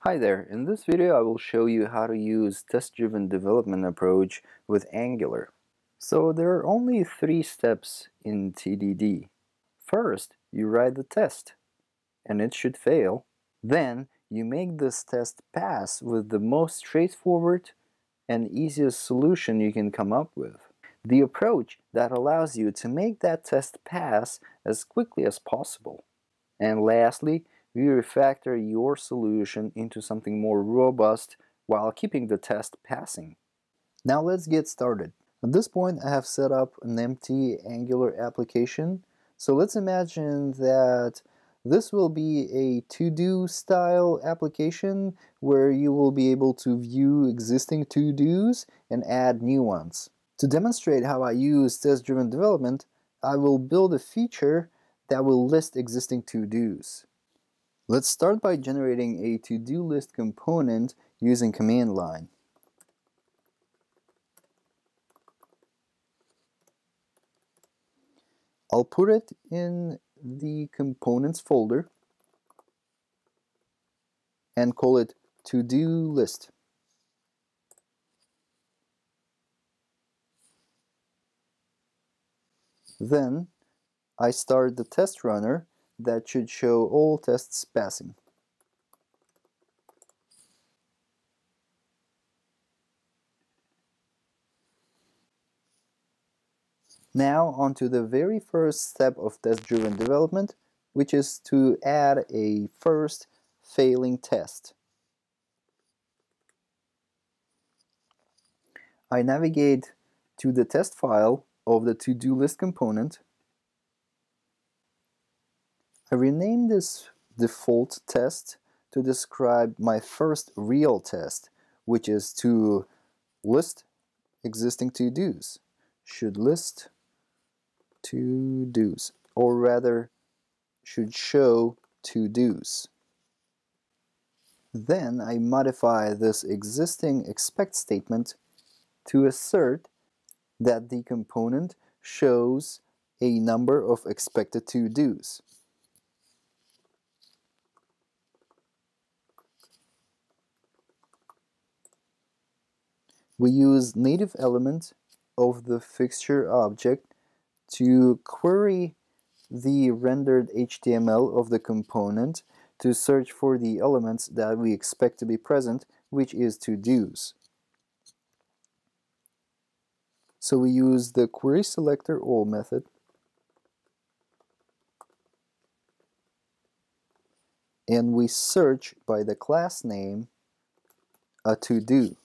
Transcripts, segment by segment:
Hi there, in this video I will show you how to use test-driven development approach with Angular. So there are only three steps in TDD. First, you write the test, and it should fail. Then, you make this test pass with the most straightforward and easiest solution you can come up with. The approach that allows you to make that test pass as quickly as possible. And lastly, we refactor your solution into something more robust while keeping the test passing. Now let's get started. At this point I have set up an empty Angular application. So let's imagine that this will be a to-do style application where you will be able to view existing to-dos and add new ones. To demonstrate how I use test-driven development, I will build a feature that will list existing to-dos. Let's start by generating a to-do list component using command line. I'll put it in the components folder and call it to-do list. Then I start the test runner that should show all tests passing. Now onto the very first step of test-driven development, which is to add a first failing test. I navigate to the test file of the to-do list component I renamed this default test to describe my first real test, which is to list existing to-dos. Should list to-dos, or rather should show to-dos. Then I modify this existing expect statement to assert that the component shows a number of expected to-dos. We use native element of the fixture object to query the rendered HTML of the component to search for the elements that we expect to be present, which is to-dos. So we use the query selector all method and we search by the class name a to-do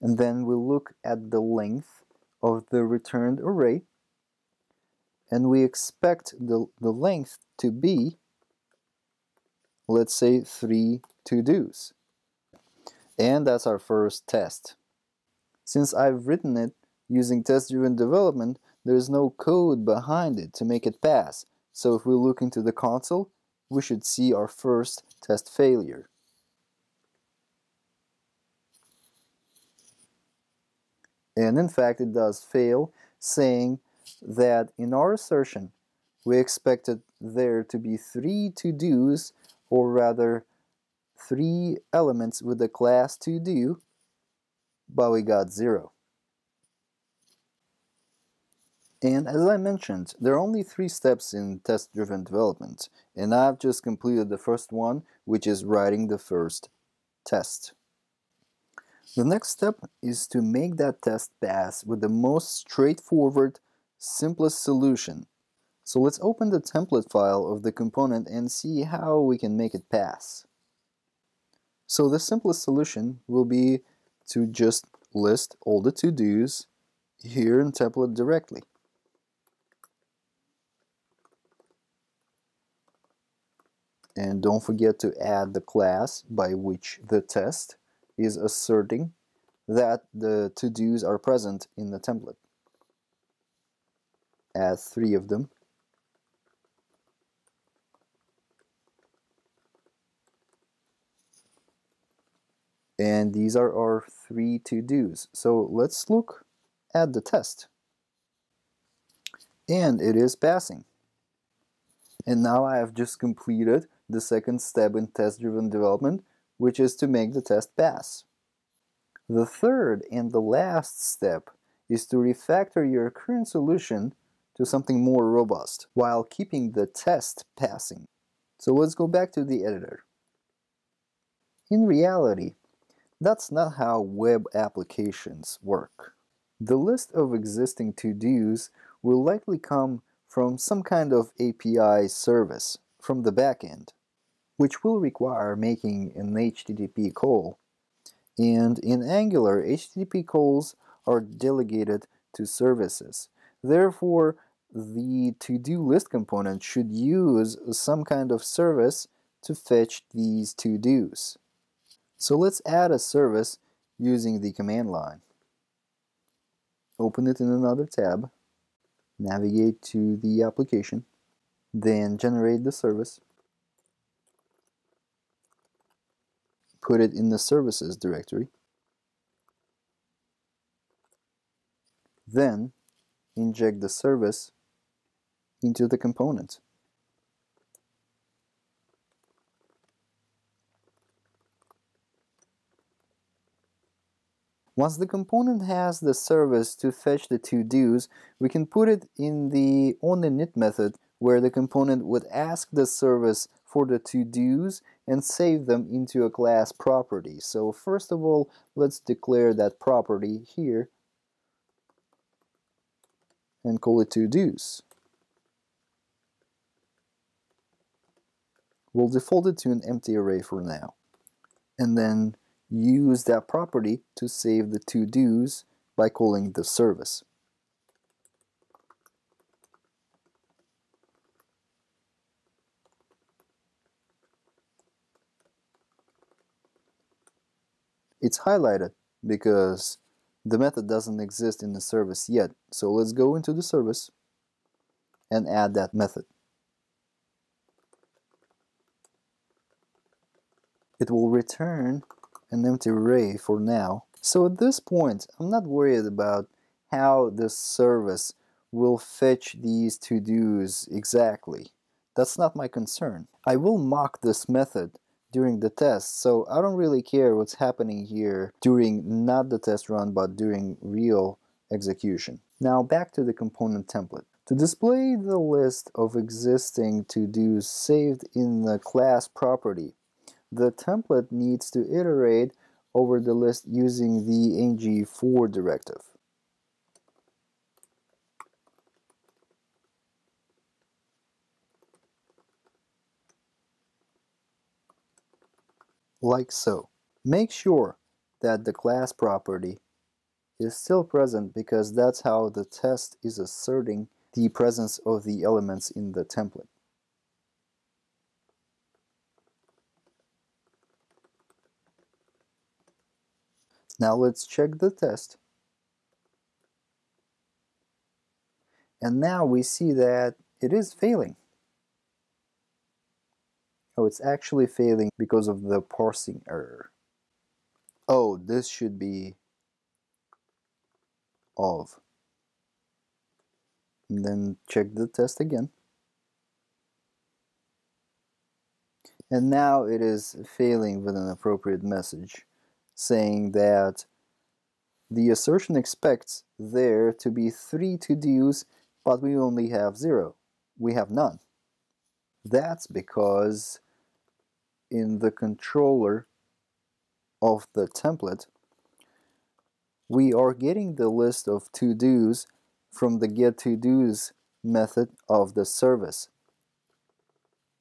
and then we'll look at the length of the returned array. And we expect the, the length to be let's say three to-dos. And that's our first test. Since I've written it using test-driven development there's no code behind it to make it pass. So if we look into the console we should see our first test failure And in fact, it does fail, saying that in our assertion, we expected there to be three to-dos, or rather, three elements with the class to-do, but we got zero. And as I mentioned, there are only three steps in test-driven development, and I've just completed the first one, which is writing the first test. The next step is to make that test pass with the most straightforward, simplest solution. So let's open the template file of the component and see how we can make it pass. So the simplest solution will be to just list all the to-dos here in template directly. And don't forget to add the class by which the test is asserting that the to-dos are present in the template. Add three of them. And these are our three to-dos. So let's look at the test. And it is passing. And now I have just completed the second step in test-driven development, which is to make the test pass. The third and the last step is to refactor your current solution to something more robust while keeping the test passing. So let's go back to the editor. In reality, that's not how web applications work. The list of existing to-dos will likely come from some kind of API service from the backend, which will require making an HTTP call. And in Angular, HTTP calls are delegated to services. Therefore, the to-do list component should use some kind of service to fetch these to-dos. So let's add a service using the command line. Open it in another tab, navigate to the application, then generate the service, put it in the services directory, then inject the service into the component. Once the component has the service to fetch the to-dos, we can put it in the onInit method where the component would ask the service for the to-dos and save them into a class property. So first of all, let's declare that property here and call it to-dos. We'll default it to an empty array for now. And then use that property to save the to-dos by calling the service. It's highlighted because the method doesn't exist in the service yet. So let's go into the service and add that method. It will return an empty array for now. So at this point, I'm not worried about how the service will fetch these to-dos exactly. That's not my concern. I will mock this method during the test, so I don't really care what's happening here during not the test run, but during real execution. Now back to the component template. To display the list of existing to-dos saved in the class property, the template needs to iterate over the list using the ng-for directive. Like so. Make sure that the class property is still present because that's how the test is asserting the presence of the elements in the template. Now let's check the test. And now we see that it is failing. Oh, it's actually failing because of the parsing error. Oh, this should be of. And then check the test again. And now it is failing with an appropriate message saying that the assertion expects there to be three to-dos, but we only have zero. We have none. That's because in the controller of the template, we are getting the list of to-dos from the getToDos method of the service.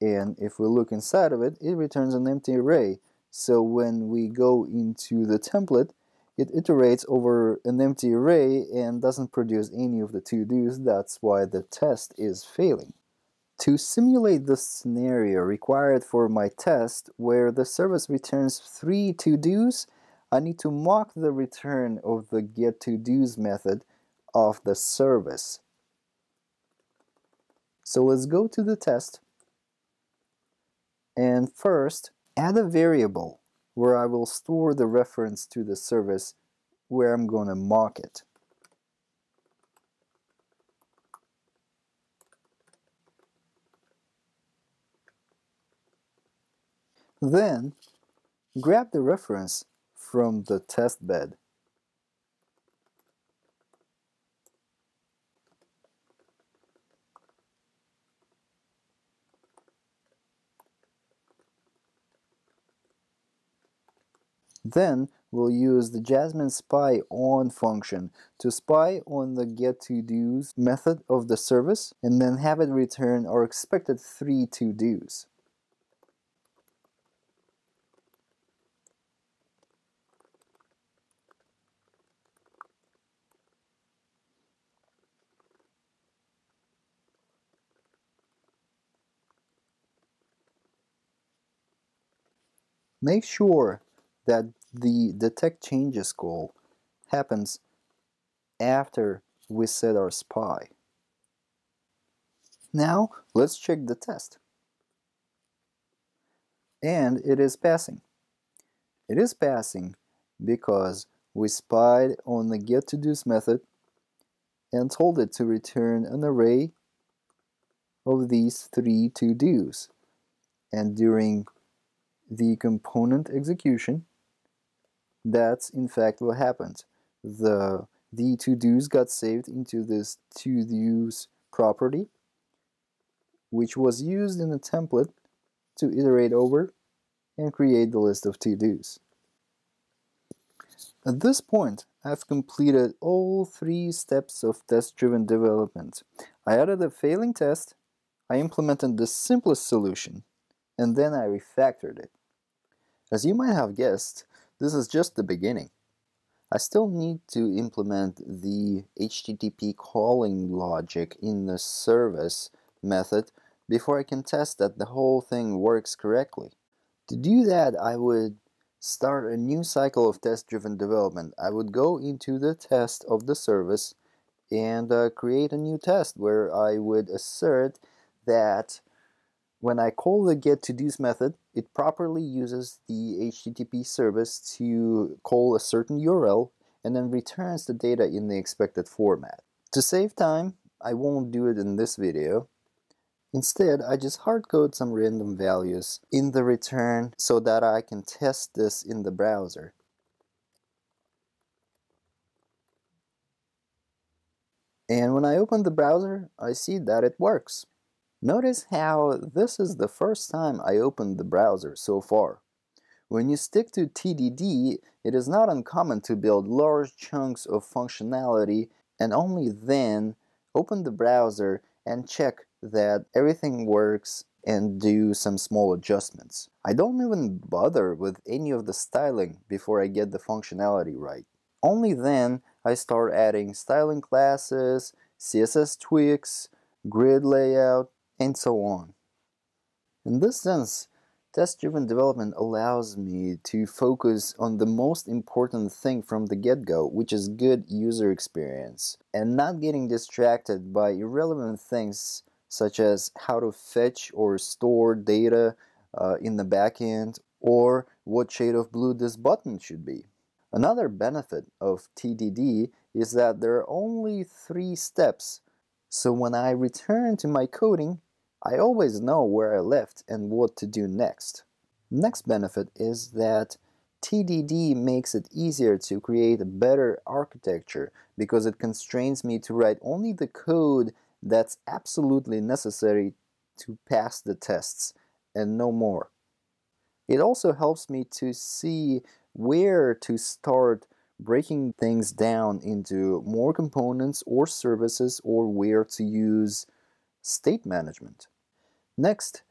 And if we look inside of it, it returns an empty array. So when we go into the template, it iterates over an empty array and doesn't produce any of the to-dos. That's why the test is failing. To simulate the scenario required for my test where the service returns three to-dos, I need to mock the return of the getToDos method of the service. So let's go to the test and first add a variable where I will store the reference to the service where I'm going to mock it. Then grab the reference from the test bed. Then we'll use the Jasmine spy on function to spy on the get to dos method of the service and then have it return our expected three to dos. Make sure that the detect changes call happens after we set our spy. Now let's check the test. And it is passing. It is passing because we spied on the getToDos method and told it to return an array of these three to-dos. And during the component execution, that's in fact what happened. The the to-dos got saved into this to-dos property, which was used in a template to iterate over and create the list of to-dos. At this point, I've completed all three steps of test-driven development. I added a failing test, I implemented the simplest solution, and then I refactored it. As you might have guessed, this is just the beginning. I still need to implement the HTTP calling logic in the service method before I can test that the whole thing works correctly. To do that, I would start a new cycle of test-driven development. I would go into the test of the service and uh, create a new test where I would assert that when I call the getToDos method, it properly uses the HTTP service to call a certain URL and then returns the data in the expected format. To save time, I won't do it in this video. Instead, I just hardcode some random values in the return so that I can test this in the browser. And when I open the browser, I see that it works. Notice how this is the first time I opened the browser so far. When you stick to TDD, it is not uncommon to build large chunks of functionality and only then open the browser and check that everything works and do some small adjustments. I don't even bother with any of the styling before I get the functionality right. Only then I start adding styling classes, CSS tweaks, grid layout, and so on. In this sense, test-driven development allows me to focus on the most important thing from the get-go, which is good user experience, and not getting distracted by irrelevant things such as how to fetch or store data uh, in the backend or what shade of blue this button should be. Another benefit of TDD is that there are only three steps, so when I return to my coding, I always know where I left and what to do next. Next benefit is that TDD makes it easier to create a better architecture because it constrains me to write only the code that's absolutely necessary to pass the tests and no more. It also helps me to see where to start breaking things down into more components or services or where to use state management. Next,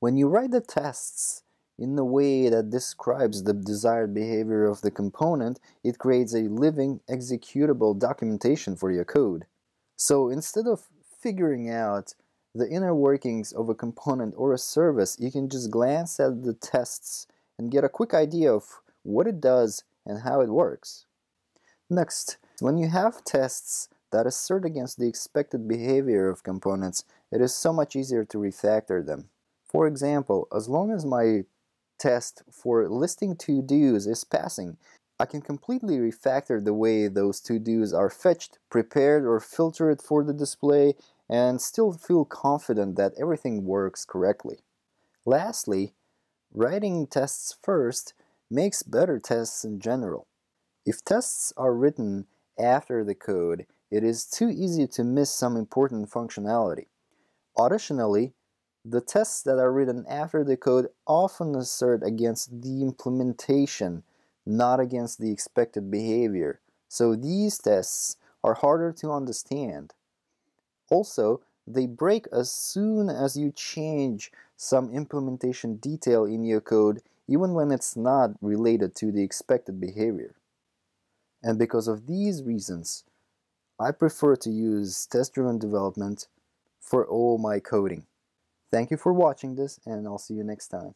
when you write the tests in the way that describes the desired behavior of the component, it creates a living executable documentation for your code. So instead of figuring out the inner workings of a component or a service, you can just glance at the tests and get a quick idea of what it does and how it works. Next, when you have tests that assert against the expected behavior of components, it is so much easier to refactor them. For example, as long as my test for listing to-dos is passing, I can completely refactor the way those to-dos are fetched, prepared, or filtered for the display, and still feel confident that everything works correctly. Lastly, writing tests first makes better tests in general. If tests are written after the code, it is too easy to miss some important functionality. Additionally, the tests that are written after the code often assert against the implementation, not against the expected behavior. So these tests are harder to understand. Also, they break as soon as you change some implementation detail in your code, even when it's not related to the expected behavior. And because of these reasons, I prefer to use test-driven development for all my coding. Thank you for watching this and I'll see you next time.